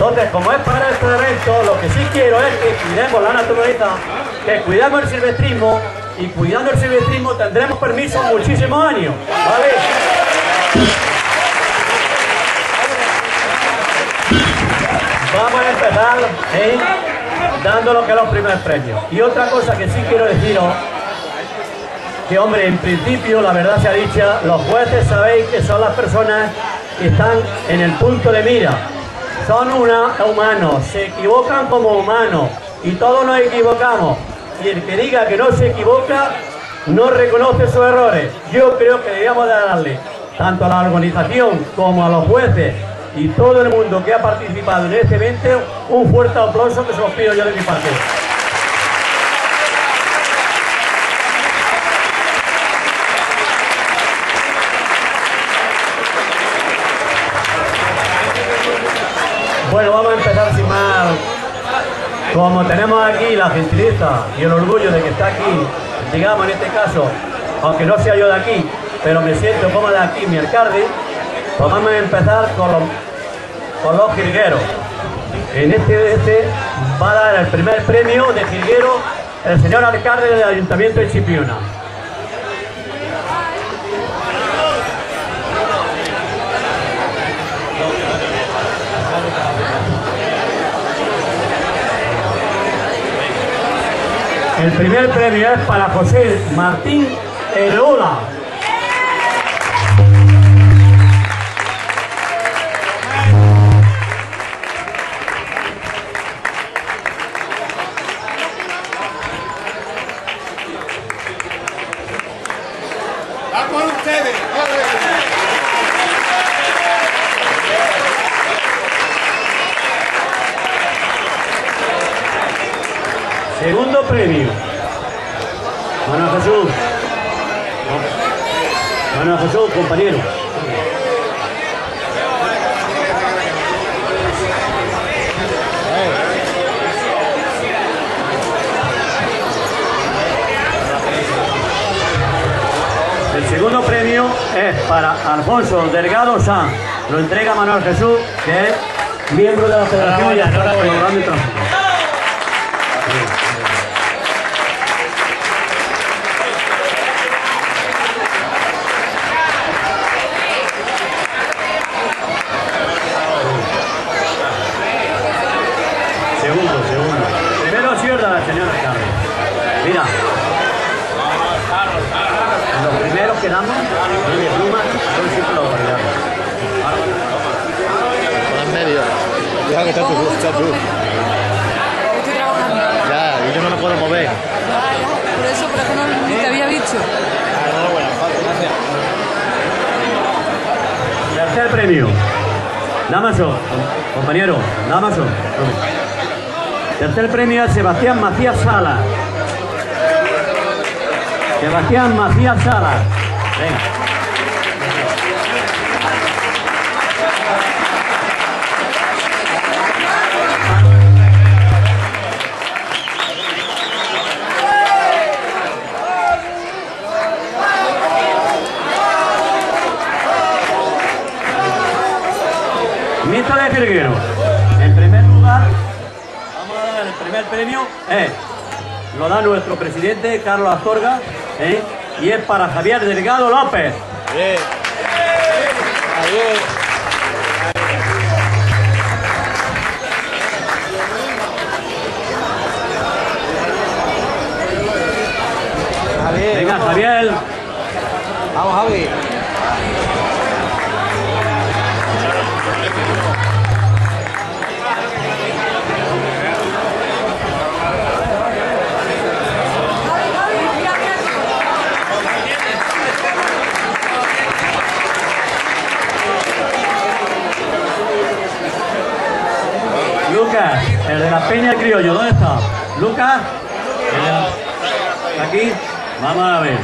Entonces, como es para este evento, lo que sí quiero es que cuidemos la naturaleza, que cuidamos el silvestrismo y cuidando el silvestrismo tendremos permiso muchísimos años. ¿Vale? Vamos a empezar ¿eh? dando lo que los primeros premios. Y otra cosa que sí quiero deciros, que hombre, en principio, la verdad se ha dicho, los jueces sabéis que son las personas que están en el punto de mira. Son una, humanos, se equivocan como humanos y todos nos equivocamos. Y el que diga que no se equivoca, no reconoce sus errores. Yo creo que debíamos de darle tanto a la organización como a los jueces y todo el mundo que ha participado en este evento un fuerte aplauso que se los pido yo de mi parte. Bueno, vamos a empezar sin más. Como tenemos aquí la gentileza y el orgullo de que está aquí, digamos en este caso, aunque no sea yo de aquí, pero me siento como de aquí, mi alcalde, pues vamos a empezar con los, con los jilgueros. En este, este va a dar el primer premio de jilguero el señor alcalde del Ayuntamiento de Chipiona. El primer premio es para José Martín Erola. Segundo premio. Manuel Jesús. Manuel Jesús, compañero. El segundo premio es para Alfonso Delgado Sanz. Lo entrega Manuel Jesús, que es miembro de la Federación y está colaborando en tránsito. Segundo, que damos, de pluma, son siempre los bailables. Por en medio. Deja que está tu está tú. Estoy trabajando. Ya, yo no me puedo mover. Ya, ya. Por eso, por eso no ni te había dicho. Tercer premio. Damaso, compañero, Damaso. Tercer premio es Sebastián Macías Sala. Sebastián Macías Sala. Mito de. En primer lugar, vamos a dar el primer premio. eh, lo da nuestro presidente Carlos Astorga eh, y es para Javier Delgado López. Bien. Javier, Venga. Javier. Vamos, Javi. Peña Criollo, ¿dónde está? Lucas, aquí, vamos a ver.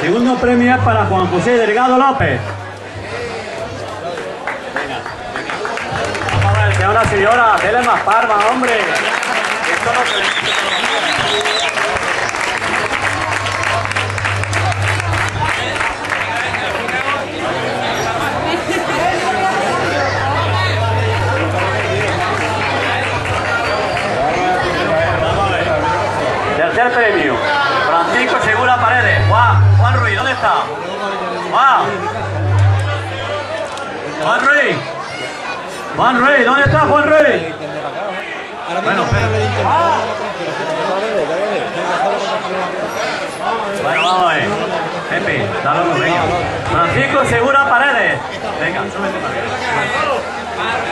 Segundo premio es para Juan José Delgado López. Vamos a ver, señora, señora, dele más palmas, hombre. Esto no se- Juan Rey. Juan Rey, ¿dónde está Juan Rey? Bueno. Bueno, vamos Francisco Segura Paredes. Venga, súbete para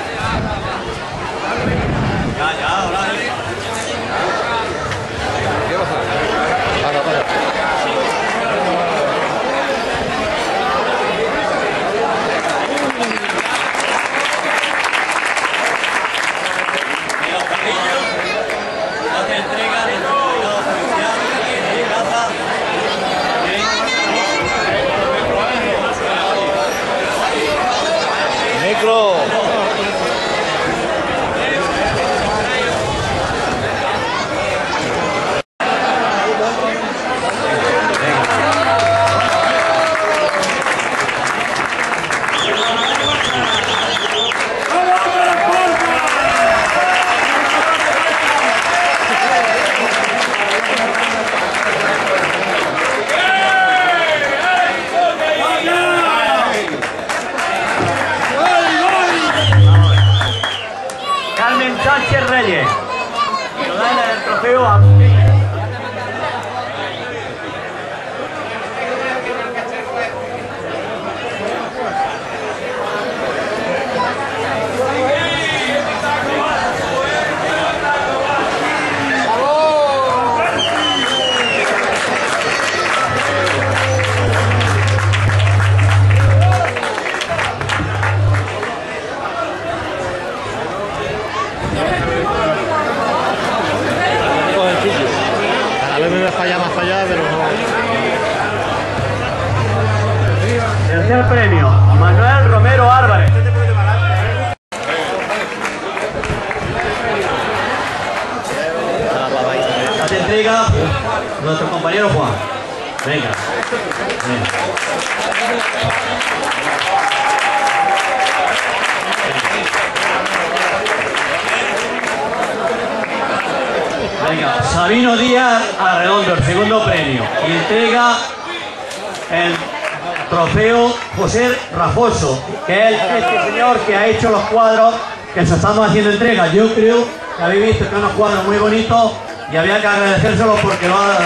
nuestro compañero Juan. Venga. Venga. Venga, Sabino Díaz Arredondo, el segundo premio. Y entrega el trofeo José Rafoso, que es este señor que ha hecho los cuadros que se estamos haciendo entrega. Yo creo que habéis visto que son unos cuadros muy bonitos y había que agradecérselo porque lo ha.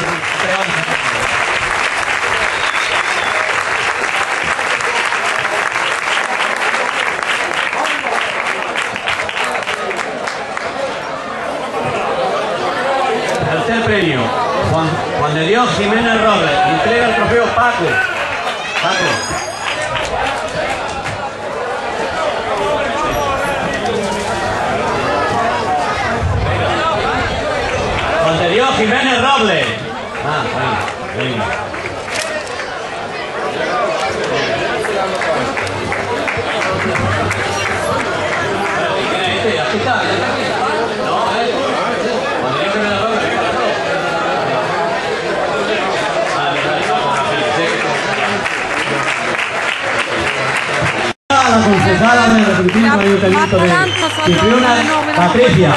Tercer premio, Juan, Juan de Dios Jiménez Robles, entrega el trofeo Paco. Paco. Juan de Dios Jiménez Robles. Ah, venga, venga. Aquí está, aquí está. No, eh. Dios Jiménez Robles. A la concejala Ayuntamiento de Cipriona, Patricia.